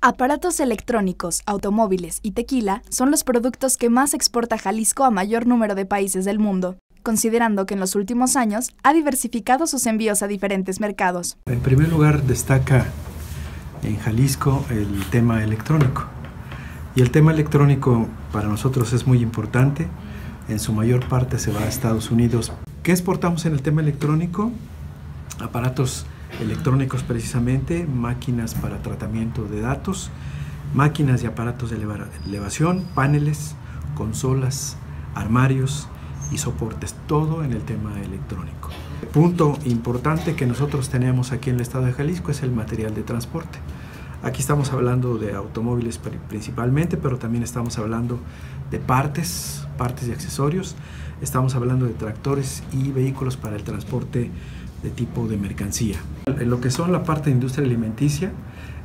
Aparatos electrónicos, automóviles y tequila son los productos que más exporta Jalisco a mayor número de países del mundo, considerando que en los últimos años ha diversificado sus envíos a diferentes mercados. En primer lugar, destaca en Jalisco el tema electrónico. Y el tema electrónico para nosotros es muy importante. En su mayor parte se va a Estados Unidos. ¿Qué exportamos en el tema electrónico? Aparatos electrónicos precisamente, máquinas para tratamiento de datos, máquinas y aparatos de elevación, paneles, consolas, armarios y soportes, todo en el tema electrónico. Punto importante que nosotros tenemos aquí en el estado de Jalisco es el material de transporte. Aquí estamos hablando de automóviles principalmente, pero también estamos hablando de partes, partes y accesorios. Estamos hablando de tractores y vehículos para el transporte de tipo de mercancía. En lo que son la parte de industria alimenticia,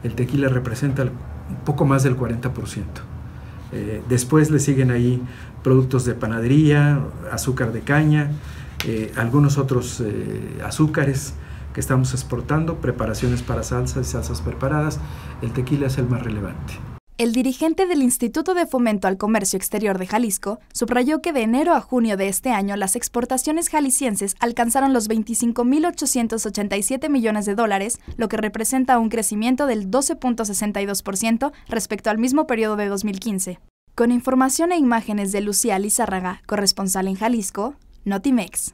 el tequila representa un poco más del 40%. Eh, después le siguen ahí productos de panadería, azúcar de caña, eh, algunos otros eh, azúcares que estamos exportando, preparaciones para salsas y salsas preparadas. El tequila es el más relevante. El dirigente del Instituto de Fomento al Comercio Exterior de Jalisco subrayó que de enero a junio de este año las exportaciones jaliscienses alcanzaron los 25.887 millones de dólares, lo que representa un crecimiento del 12.62% respecto al mismo periodo de 2015. Con información e imágenes de Lucía Lizárraga, corresponsal en Jalisco, Notimex.